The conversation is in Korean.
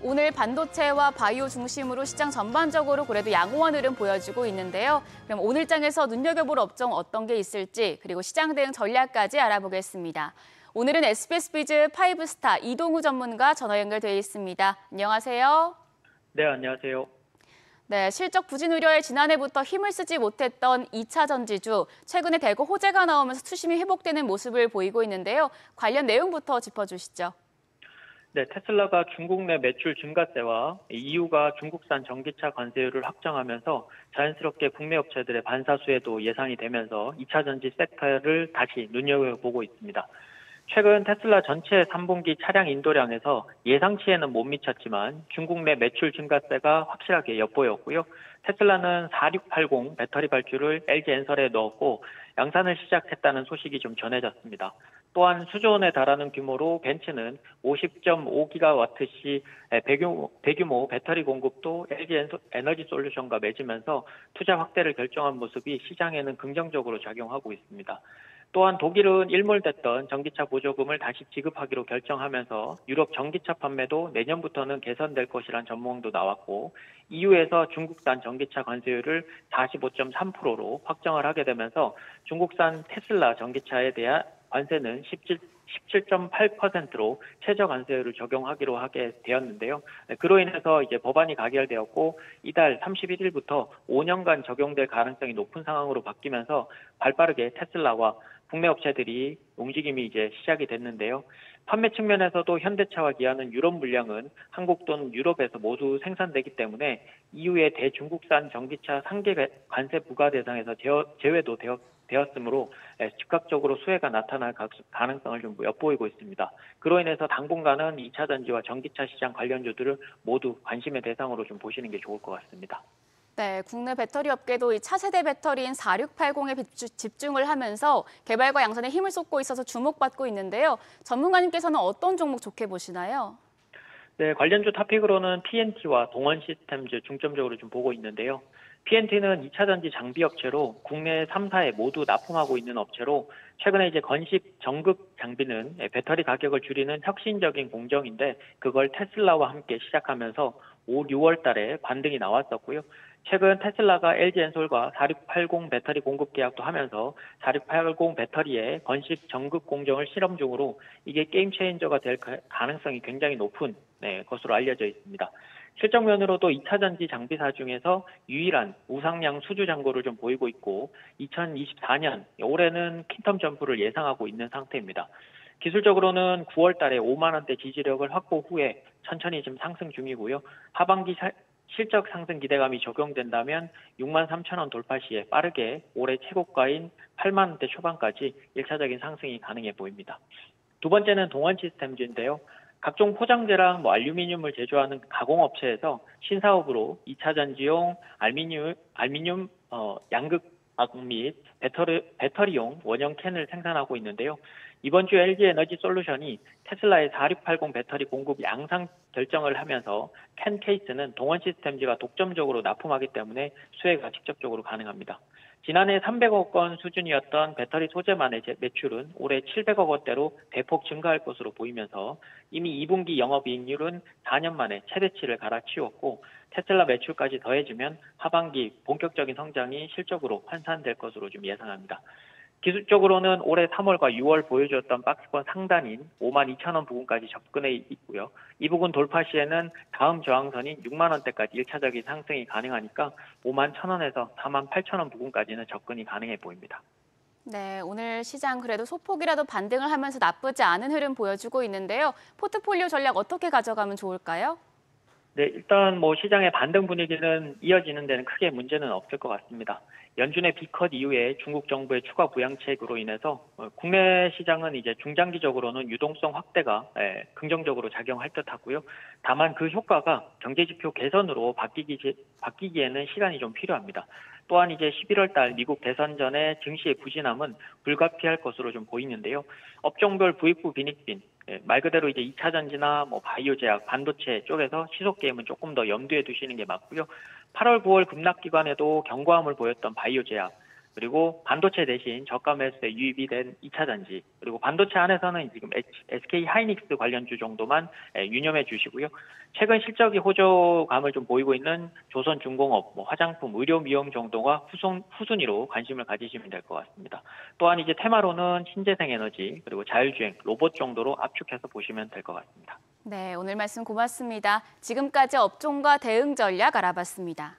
오늘 반도체와 바이오 중심으로 시장 전반적으로 그래도 양호한 흐름 보여지고 있는데요. 그럼 오늘 장에서 눈여겨볼 업종 어떤 게 있을지 그리고 시장 대응 전략까지 알아보겠습니다. 오늘은 SBS 비즈 파이브스타 이동우 전문가 전화 연결되어 있습니다. 안녕하세요. 네, 안녕하세요. 네, 실적 부진 우려에 지난해부터 힘을 쓰지 못했던 2차 전지주, 최근에 대거 호재가 나오면서 투심이 회복되는 모습을 보이고 있는데요. 관련 내용부터 짚어주시죠. 네, 테슬라가 중국 내 매출 증가세와 EU가 중국산 전기차 관세율을 확정하면서 자연스럽게 국내 업체들의 반사수에도 예상이 되면서 2차 전지 섹터를 다시 눈여겨보고 있습니다. 최근 테슬라 전체 3분기 차량 인도량에서 예상치에는 못 미쳤지만 중국 내 매출 증가세가 확실하게 엿보였고요. 테슬라는 4680 배터리 발주를 LG 엔설에 넣었고 양산을 시작했다는 소식이 좀 전해졌습니다. 또한 수조원에 달하는 규모로 벤츠는 50.5기가와트시 대규모, 배터리 공급도 LG 에너지 솔루션과 맺으면서 투자 확대를 결정한 모습이 시장에는 긍정적으로 작용하고 있습니다. 또한 독일은 일몰됐던 전기차 보조금을 다시 지급하기로 결정하면서 유럽 전기차 판매도 내년부터는 개선될 것이란 전망도 나왔고 EU에서 중국산 전기차 관세율을 45.3%로 확정을 하게 되면서 중국산 테슬라 전기차에 대한 관세는 17, 17.8%로 최저 관세율을 적용하기로 하게 되었는데요. 네, 그로 인해서 이제 법안이 가결되었고 이달 31일부터 5년간 적용될 가능성이 높은 상황으로 바뀌면서 발빠르게 테슬라와 국내 업체들이 움직임이 이제 시작이 됐는데요. 판매 측면에서도 현대차와 기아는 유럽 물량은 한국 또는 유럽에서 모두 생산되기 때문에 이후에 대중국산 전기차 상계 관세 부과 대상에서 제외도 되었, 되었으므로 즉각적으로 수혜가 나타날 가능성을 좀 엿보이고 있습니다. 그로 인해서 당분간은 2차 전지와 전기차 시장 관련주들을 모두 관심의 대상으로 좀 보시는 게 좋을 것 같습니다. 네, 국내 배터리 업계도 이 차세대 배터리인 4680에 집중을 하면서 개발과 양산에 힘을 쏟고 있어서 주목받고 있는데요. 전문가님께서는 어떤 종목 좋게 보시나요? 네, 관련주 top pick으로는 PNT와 동원 시스템즈 중점적으로 좀 보고 있는데요. PNT는 2차 전지 장비 업체로 국내 3사에 모두 납품하고 있는 업체로 최근에 이제 건식 전극 장비는 배터리 가격을 줄이는 혁신적인 공정인데 그걸 테슬라와 함께 시작하면서 5, 6월 달에 반등이 나왔었고요. 최근 테슬라가 LG 엔솔과 4680 배터리 공급 계약도 하면서 4680 배터리의 건식 전극 공정을 실험 중으로 이게 게임 체인저가 될 가능성이 굉장히 높은 네, 것으로 알려져 있습니다. 실적면으로도 2차 전지 장비사 중에서 유일한 우상량 수주 잔고를 좀 보이고 있고 2024년 올해는 퀸텀 점프를 예상하고 있는 상태입니다. 기술적으로는 9월 달에 5만 원대 지지력을 확보 후에 천천히 좀 상승 중이고요. 하반기 실적 상승 기대감이 적용된다면 6만 3천 원 돌파 시에 빠르게 올해 최고가인 8만 원대 초반까지 1차적인 상승이 가능해 보입니다. 두 번째는 동원 시스템즈인데요. 각종 포장재랑 뭐 알루미늄을 제조하는 가공업체에서 신사업으로 2차 전지용 알미늄, 알미늄 어, 양극막 및 배터리, 배터리용 원형 캔을 생산하고 있는데요. 이번 주 LG 에너지 솔루션이 테슬라의 4680 배터리 공급 양상 결정을 하면서 캔 케이스는 동원 시스템즈가 독점적으로 납품하기 때문에 수혜가 직접적으로 가능합니다. 지난해 300억 원 수준이었던 배터리 소재만의 매출은 올해 700억 원대로 대폭 증가할 것으로 보이면서 이미 2분기 영업이익률은 4년 만에 최대치를 갈아치웠고 테슬라 매출까지 더해지면 하반기 본격적인 성장이 실적으로 환산될 것으로 좀 예상합니다. 기술적으로는 올해 3월과 6월 보여주었던 박스권 상단인 5만 2천 원 부근까지 접근해 있고요. 이 부분 돌파 시에는 다음 저항선인 6만 원대까지 1차적인 상승이 가능하니까 5만 1천 원에서 4만 8천 원 부근까지는 접근이 가능해 보입니다. 네, 오늘 시장 그래도 소폭이라도 반등을 하면서 나쁘지 않은 흐름 보여주고 있는데요. 포트폴리오 전략 어떻게 가져가면 좋을까요? 네, 일단 뭐 시장의 반등 분위기는 이어지는 데는 크게 문제는 없을 것 같습니다. 연준의 비컷 이후에 중국 정부의 추가 부양책으로 인해서 어, 국내 시장은 이제 중장기적으로는 유동성 확대가 예, 긍정적으로 작용할 듯 하고요. 다만 그 효과가 경제 지표 개선으로 바뀌기 바뀌기에는 시간이 좀 필요합니다. 또한 이제 11월 달 미국 대선 전에 증시의 부진함은 불가피할 것으로 좀 보이는데요. 업종별 부익부 빈익빈 예, 말 그대로 이제 2차 전지나 뭐 바이오 제약, 반도체 쪽에서 시속 게임은 조금 더 염두에 두시는 게 맞고요. 8월, 9월 급락 기간에도 견고함을 보였던 바이오 제약, 그리고 반도체 대신 저가 매수에 유입이 된 2차 전지, 그리고 반도체 안에서는 지금 SK 하이닉스 관련주 정도만 예, 유념해 주시고요. 최근 실적이 호조감을 좀 보이고 있는 조선중공업, 뭐 화장품, 의료 미용 정도가 후순, 후순위로 관심을 가지시면 될 것 같습니다. 또한 이제 테마로는 신재생 에너지, 그리고 자율주행, 로봇 정도로 압축해서 보시면 될 것 같습니다. 네, 오늘 말씀 고맙습니다. 지금까지 업종과 대응 전략 알아봤습니다.